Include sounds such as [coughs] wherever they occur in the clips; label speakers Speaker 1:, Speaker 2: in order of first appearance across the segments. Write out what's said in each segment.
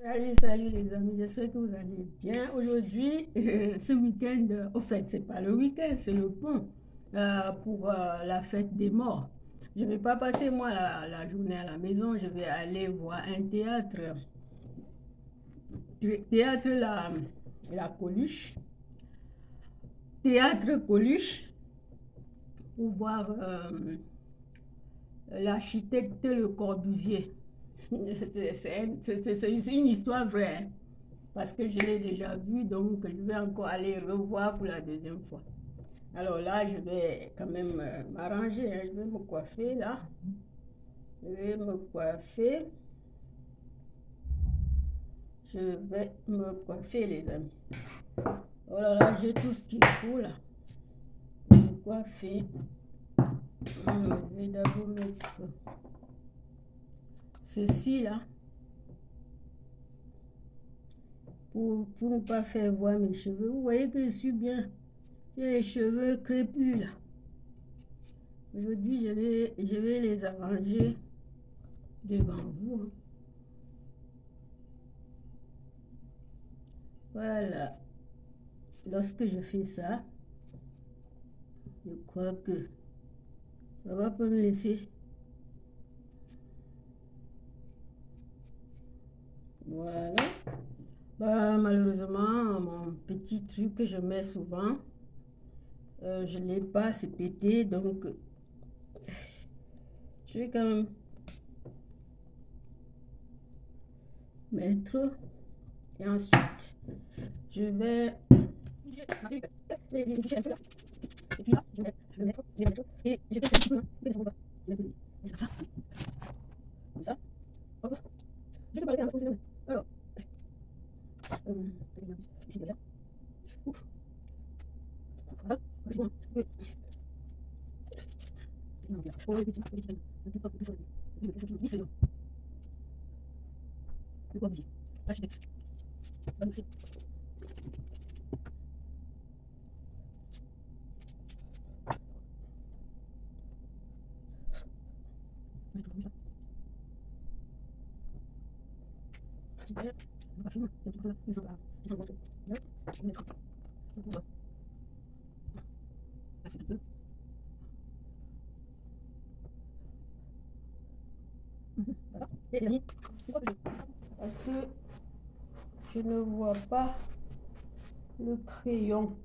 Speaker 1: Salut, salut les amis, j'espère que vous allez bien. Aujourd'hui, ce week-end, au fait, c'est pas le week-end, c'est le pont euh, pour euh, la fête des morts. Je ne vais pas passer moi la, journée à la maison, je vais aller voir un théâtre. Théâtre La, la Coluche. Théâtre Coluche pour voir euh, l'architecte Le Corbusier. C'est une histoire vraie, hein. parce que je l'ai déjà vu, donc je vais encore aller revoir pour la deuxième fois. Alors là, je vais quand même euh, m'arranger, hein. je vais me coiffer là. Je vais me coiffer. Je vais me coiffer, les amis. Oh là là, j'ai tout ce qu'il faut là. Me coiffer. Je vais d'abord mettre ceci là pour, pour ne pas faire voir mes cheveux. Vous voyez que je suis bien. J'ai les cheveux crépus là. Aujourd'hui, je, vais, je vais les arranger devant vous. Hein. Voilà. Lorsque je fais ça, je crois que ça va pas me laisser Voilà. Bah, malheureusement, mon petit truc que je mets souvent, euh, je ne l'ai pas, c'est pété, donc je vais quand même mettre et ensuite je vais et puis là je vais le mettre et je vais un petit peu comme ça comme ça hop je vais euh, ici derrière. Ouf. Voilà, c'est bon. Non, bien. Pour le petit, le petit, le plus propre, le plus fort, le plus fort, 10 secondes. Le quoi, architecte. Bonne aussi. supérieur, donc à film, il y a un petit peu là, ils sont là, ils sont là, là, je vais mettre le coup là. Passer un peu. Voilà. Et dernier, une fois que je... Parce que je ne vois pas le crayon?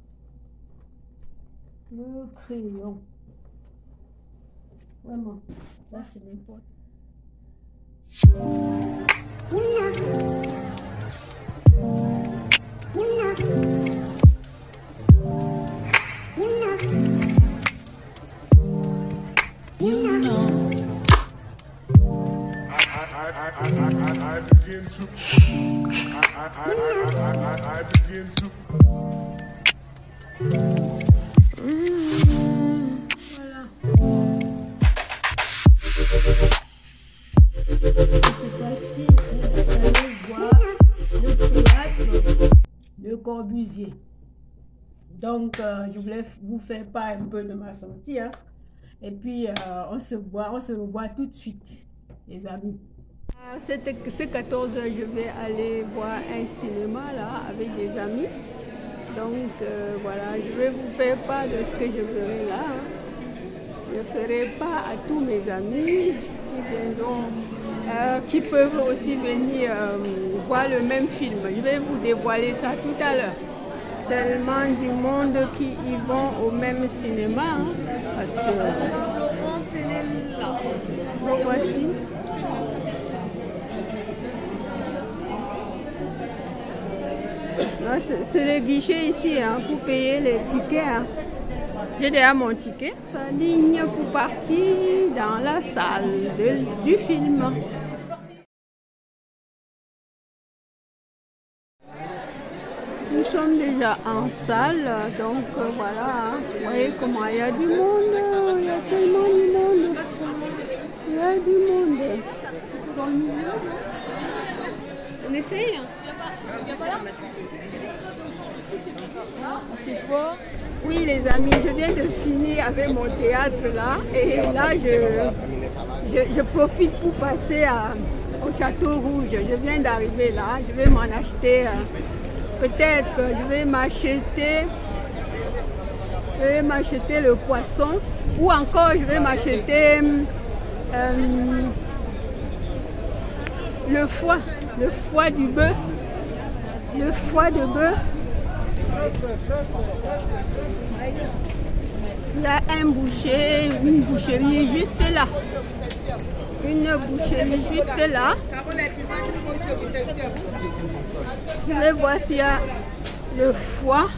Speaker 1: Le crayon. Vraiment, là c'est n'importe. Corbusier. Donc, euh, je voulais vous faire part un peu de ma sortie. Hein. Et puis, euh, on se voit, on se revoit tout de suite, les amis. Euh, ce 14, je vais aller voir un cinéma là avec des amis. Donc, voilà, je vais vous faire part de ce que je verrai là. Hein. Je ne ferai pas à tous mes amis qui viendront, qui peuvent aussi venir voir le même film. Je vais vous dévoiler ça tout à l'heure. Tellement du monde qui y vont au même cinéma. Hein, parce que. Voici. C'est le guichet ici hein, pour payer les tickets. Hein. J'ai déjà mon ticket. Ça ligne pour partir dans la salle du film. Nous sommes déjà en salle, donc euh, voilà, hein. vous voyez comment il y a du monde, il y a tellement du monde. Il y a du monde. Dans le milieu. On essaye C'est toi Oui les amis, je viens de finir avec mon théâtre là et là je, je, profite pour passer à, au Château Rouge. Je viens d'arriver là. Je vais m'en acheter. Peut-être euh, je vais m'acheter. Je vais m'acheter le poisson. Ou encore je vais m'acheter euh, le foie. Le foie du bœuf. Le foie de bœuf. Il y a un boucher, une boucherie juste là. Une boucherie juste là. Je y a le foie.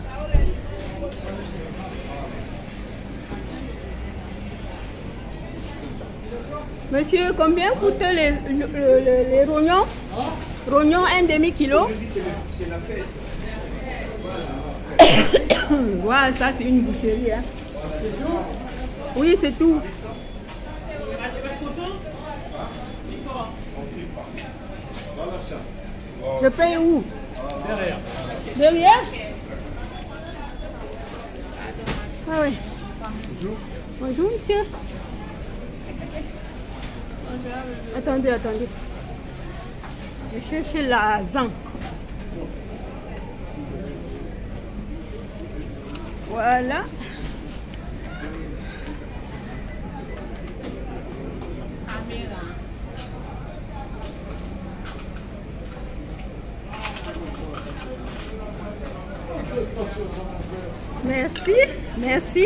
Speaker 1: Monsieur, combien coûtent les, le- le- les rognons? Rognons, un demi-kilo [coughs] Voilà, ça c'est une boucherie. hein. Oui, c'est tout. Je paye où? Derrière. Derrière? Ah oui. Bonjour. Bonjour, monsieur. Attendez, attendez. Je cherche la. Voilà. Merci, merci.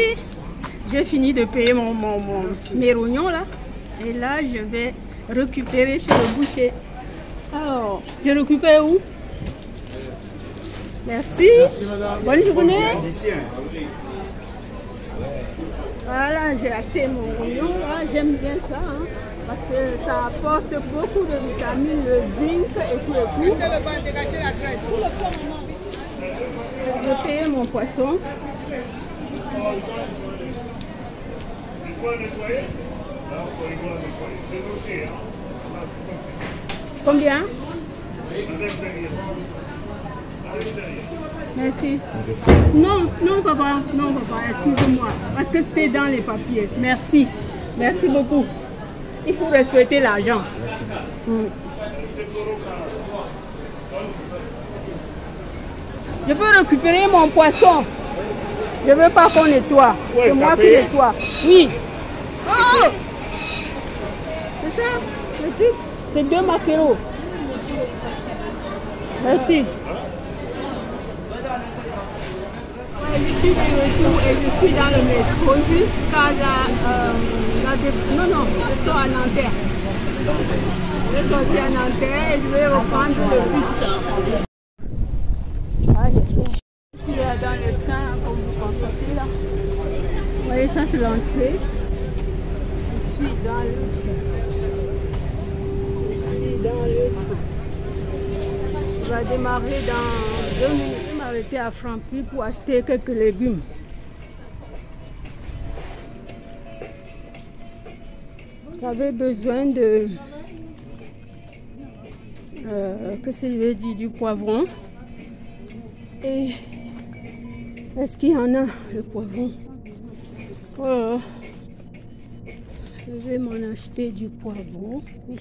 Speaker 1: J'ai fini de payer mon, mon, mon- mes là. Et là, je vais récupérer chez le boucher. Alors, je récupère où? Merci. Bonne journée. Voilà, j'ai acheté mon rognon là. J'aime bien ça. hein, parce que ça apporte beaucoup de vitamines, le zinc et tout et tout. Je vais payer mon poisson. Combien Merci. Non, non, papa, non, papa, excusez-moi. Parce que c'était dans les papiers. Merci. Merci beaucoup. Il faut respecter l'argent. Mm. Je peux récupérer mon poisson. Je ne veux pas qu'on nettoie. C'est moi qui nettoie. Oui. Oh C'est deux maquereaux. Merci. Je suis de retour et je suis dans le métro jusqu'à la, euh, Non, non, je sors à Nanterre. Je vais sortir à Nanterre et je vais reprendre le bus. Je suis- suis dans le train, comme vous constatez là. Vous voyez, ça c'est l'entrée. Je suis dans le train. Je suis dans le train. Démarrer dans deux minutes. M'arrêter à Franprix pour acheter quelques légumes. J'avais besoin de. Euh, que je vais dire du poivron. Et est-ce qu'il y en a le poivron? Oh. Je vais m'en acheter du poivron. Oui.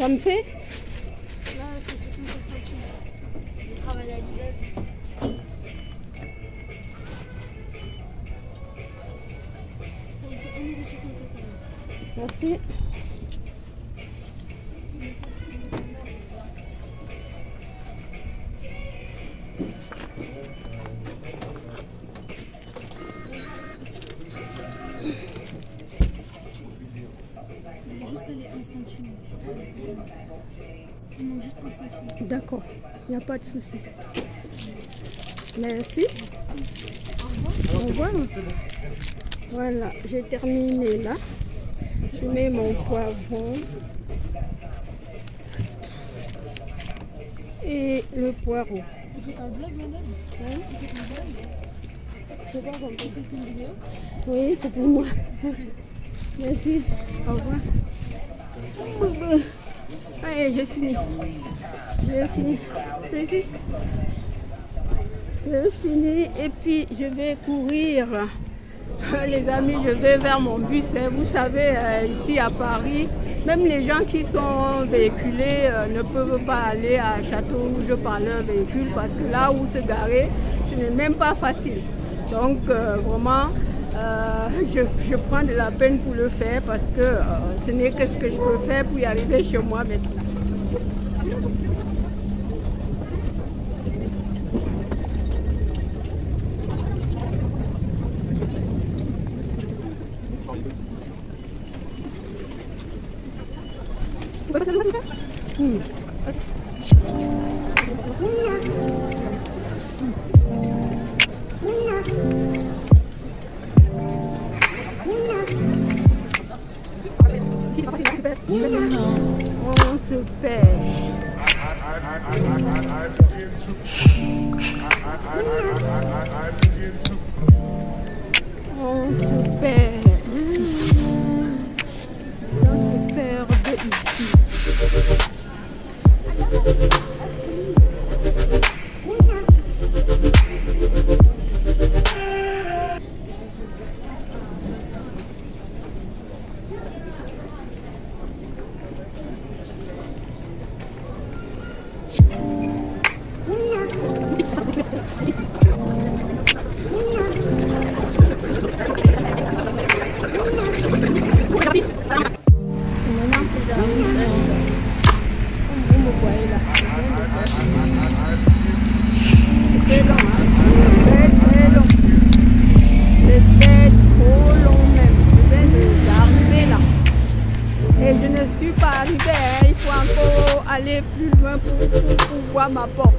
Speaker 1: Ça me fait
Speaker 2: Là, c'est 67 centimes. Je travaille à Lille. Ça vous fait 1,74€.
Speaker 1: Merci. D'accord, il n'y a pas de souci. Merci. Au revoir. Voilà, j'ai terminé là. Je mets mon poivron. Et le poireau.
Speaker 2: Vous faites un vlog, madame
Speaker 1: Hein
Speaker 2: Vous faites un vlog
Speaker 1: Je
Speaker 2: Vous faites une vidéo
Speaker 1: Oui, c'est pour moi. [laughs] Merci. Au revoir. [laughs] Allez, j'ai fini. J'ai fini. J'ai fini et puis je vais courir Les amis, je vais vers mon bus. Hein. Vous savez, euh, ici à Paris, même les gens qui sont véhiculés euh, ne peuvent pas aller à Château-Rouge par leur véhicule parce que là où se garer, ce n'est même pas facile. Donc euh, je, je, prends de la peine pour le faire parce que ce n'est que ce que je peux faire pour y arriver chez moi maintenant. Se perd. On se super libéré, il faut encore aller plus loin pour, pour, pour voir ma porte.